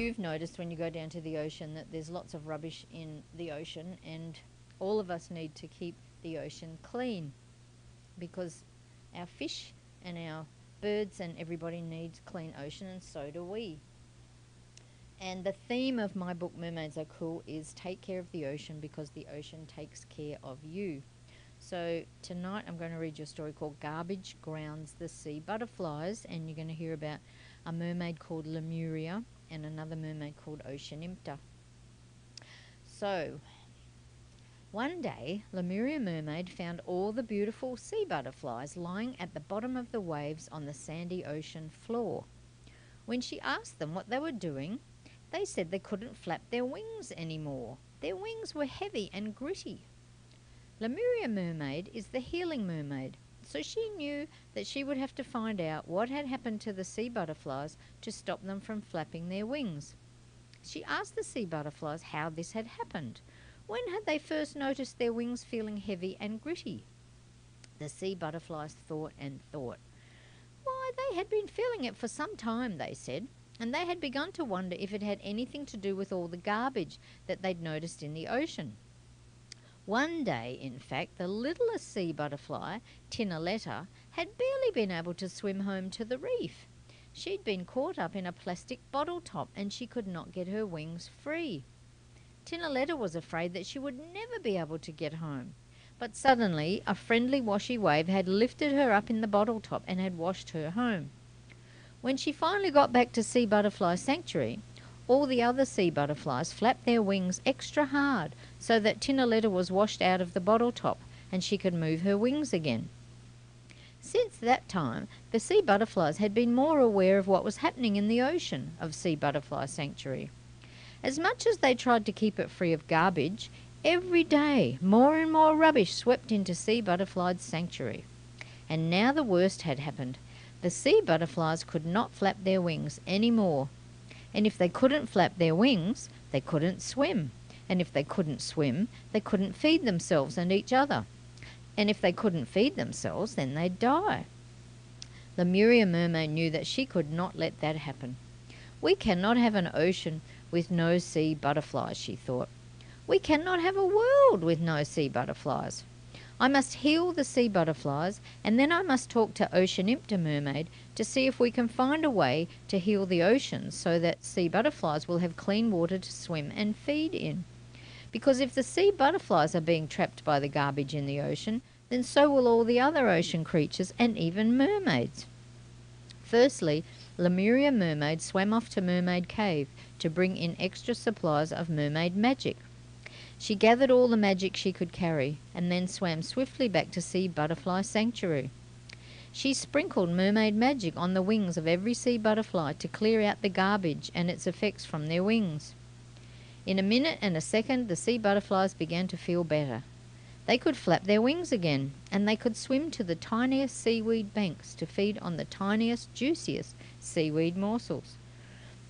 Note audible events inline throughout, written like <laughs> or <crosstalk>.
you've noticed when you go down to the ocean that there's lots of rubbish in the ocean, and all of us need to keep the ocean clean because our fish and our birds and everybody needs clean ocean, and so do we. And the theme of my book, Mermaids Are Cool, is take care of the ocean because the ocean takes care of you. So tonight I'm going to read you a story called Garbage Grounds the Sea Butterflies, and you're going to hear about a mermaid called Lemuria and another mermaid called Oceanimpta. So, one day, Lemuria Mermaid found all the beautiful sea butterflies lying at the bottom of the waves on the sandy ocean floor. When she asked them what they were doing, they said they couldn't flap their wings anymore. Their wings were heavy and gritty. Lemuria Mermaid is the healing mermaid, so she knew that she would have to find out what had happened to the sea butterflies to stop them from flapping their wings. She asked the sea butterflies how this had happened. When had they first noticed their wings feeling heavy and gritty? The sea butterflies thought and thought. Why, they had been feeling it for some time, they said, and they had begun to wonder if it had anything to do with all the garbage that they'd noticed in the ocean. One day, in fact, the littlest sea butterfly, Tinaletta, had barely been able to swim home to the reef. She'd been caught up in a plastic bottle top and she could not get her wings free. Tinaletta was afraid that she would never be able to get home. But suddenly, a friendly washy wave had lifted her up in the bottle top and had washed her home. When she finally got back to Sea Butterfly Sanctuary, all the other sea butterflies flapped their wings extra hard so that Tinaletta was washed out of the bottle top and she could move her wings again. Since that time, the sea butterflies had been more aware of what was happening in the ocean of Sea Butterfly Sanctuary. As much as they tried to keep it free of garbage, every day more and more rubbish swept into Sea Butterfly sanctuary. And now the worst had happened. The sea butterflies could not flap their wings any more. And if they couldn't flap their wings, they couldn't swim. And if they couldn't swim, they couldn't feed themselves and each other. And if they couldn't feed themselves, then they'd die. Lemuria Mermaid knew that she could not let that happen. We cannot have an ocean with no sea butterflies, she thought. We cannot have a world with no sea butterflies. I must heal the sea butterflies, and then I must talk to Ocean Oceanimpta Mermaid to see if we can find a way to heal the oceans so that sea butterflies will have clean water to swim and feed in. Because if the sea butterflies are being trapped by the garbage in the ocean, then so will all the other ocean creatures and even mermaids. Firstly, Lemuria Mermaid swam off to Mermaid Cave to bring in extra supplies of mermaid magic. She gathered all the magic she could carry and then swam swiftly back to Sea Butterfly Sanctuary. She sprinkled mermaid magic on the wings of every sea butterfly to clear out the garbage and its effects from their wings. In a minute and a second, the sea butterflies began to feel better. They could flap their wings again, and they could swim to the tiniest seaweed banks to feed on the tiniest, juiciest seaweed morsels.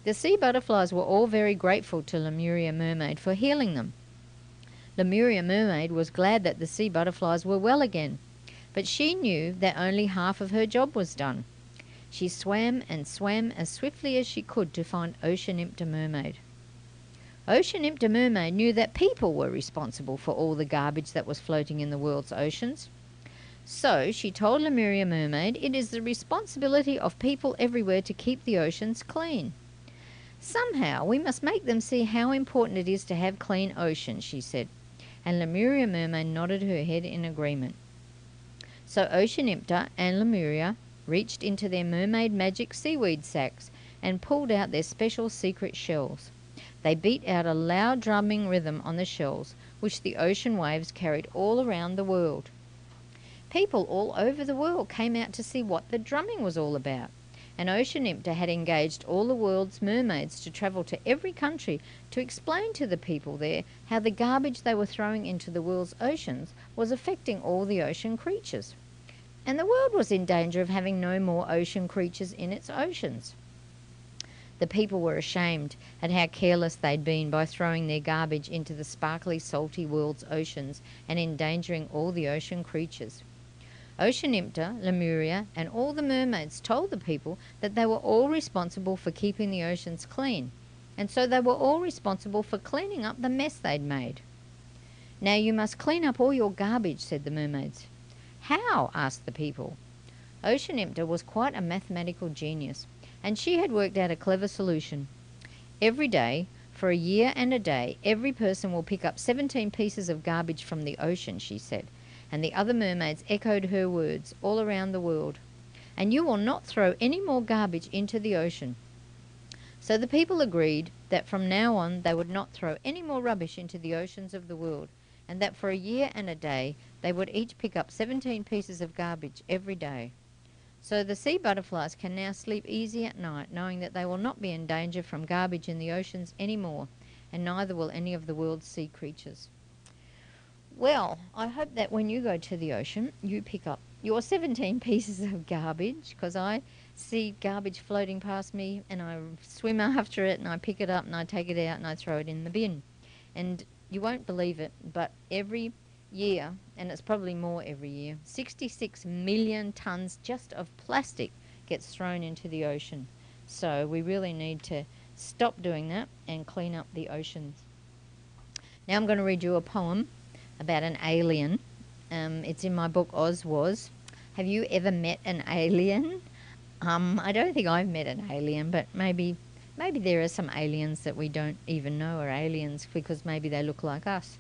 The sea butterflies were all very grateful to Lemuria Mermaid for healing them. Lemuria Mermaid was glad that the sea butterflies were well again, but she knew that only half of her job was done. She swam and swam as swiftly as she could to find Oceanimpta Mermaid. Oceanimpta Mermaid knew that people were responsible for all the garbage that was floating in the world's oceans. So she told Lemuria Mermaid it is the responsibility of people everywhere to keep the oceans clean. Somehow we must make them see how important it is to have clean oceans, she said, and Lemuria Mermaid nodded her head in agreement. So Oceanimpta and Lemuria reached into their mermaid magic seaweed sacks and pulled out their special secret shells. They beat out a loud drumming rhythm on the shells, which the ocean waves carried all around the world. People all over the world came out to see what the drumming was all about and Oceanimpta had engaged all the world's mermaids to travel to every country to explain to the people there how the garbage they were throwing into the world's oceans was affecting all the ocean creatures. And the world was in danger of having no more ocean creatures in its oceans. The people were ashamed at how careless they'd been by throwing their garbage into the sparkly, salty world's oceans and endangering all the ocean creatures. Oceanimpta, Lemuria, and all the mermaids told the people that they were all responsible for keeping the oceans clean, and so they were all responsible for cleaning up the mess they'd made. Now you must clean up all your garbage, said the mermaids. How? asked the people. Ocean Imp was quite a mathematical genius, and she had worked out a clever solution. Every day, for a year and a day, every person will pick up 17 pieces of garbage from the ocean, she said, and the other mermaids echoed her words all around the world. And you will not throw any more garbage into the ocean. So the people agreed that from now on they would not throw any more rubbish into the oceans of the world, and that for a year and a day they would each pick up 17 pieces of garbage every day. So the sea butterflies can now sleep easy at night, knowing that they will not be in danger from garbage in the oceans any more, and neither will any of the world's sea creatures. Well, I hope that when you go to the ocean, you pick up your 17 <laughs> pieces of garbage, because I see garbage floating past me and I swim <laughs> after it and I pick it up and I take it out and I throw it in the bin. And you won't believe it, but every year, and it's probably more every year, 66 million tonnes just of plastic gets thrown into the ocean. So we really need to stop doing that and clean up the oceans. Now I'm going to read you a poem about an alien. Um, it's in my book Oz Was. Have you ever met an alien? Um, I don't think I've met an alien, but maybe maybe there are some aliens that we don't even know are aliens because maybe they look like us.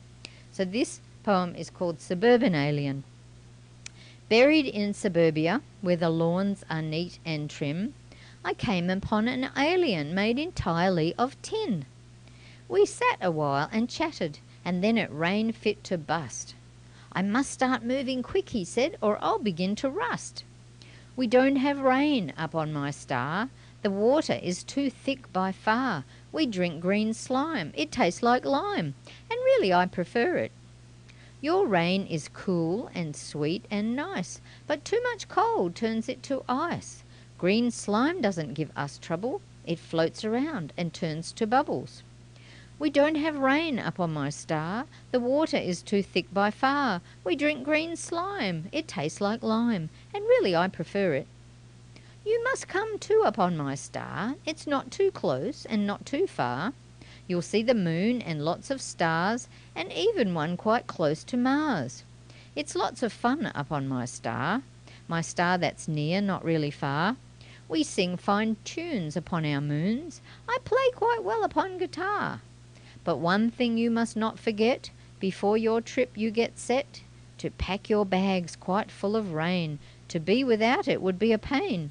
So this poem is called Suburban Alien. Buried in suburbia, where the lawns are neat and trim, I came upon an alien made entirely of tin. We sat a while and chatted, and then it rained fit to bust. I must start moving quick, he said, or I'll begin to rust. We don't have rain up on my star. The water is too thick by far. We drink green slime. It tastes like lime, and really I prefer it. Your rain is cool and sweet and nice, but too much cold turns it to ice. Green slime doesn't give us trouble. It floats around and turns to bubbles. We don't have rain up on my star. The water is too thick by far. We drink green slime. It tastes like lime, and really I prefer it. You must come too upon my star. It's not too close and not too far. You'll see the moon and lots of stars, and even one quite close to Mars. It's lots of fun up on my star, my star that's near, not really far. We sing fine tunes upon our moons. I play quite well upon guitar. But one thing you must not forget before your trip you get set to pack your bags quite full of rain. To be without it would be a pain.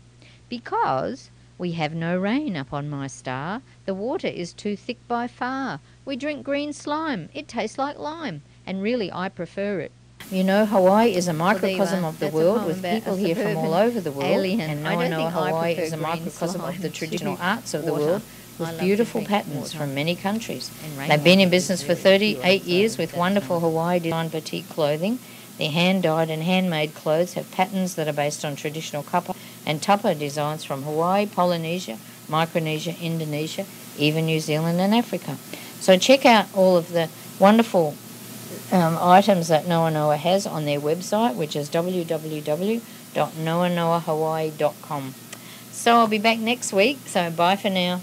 Because we have no rain up on my star. The water is too thick by far. We drink green slime. It tastes like lime. And really, I prefer it. You know, Hawaii is a microcosm of the world with people here from all over the world. Alien. And now I, I know Hawaii is a microcosm of the traditional <laughs> arts of the world with beautiful patterns from many countries. They've been in business for 38 years with wonderful Hawaii design boutique clothing. Their hand dyed and handmade clothes have patterns that are based on traditional kapa and tapa designs from Hawaii, Polynesia, Micronesia, Indonesia, even New Zealand and Africa. So check out all of the wonderful um, items that Noa Noa has on their website, which is www.noanoahawaii.com. So I'll be back next week, so bye for now.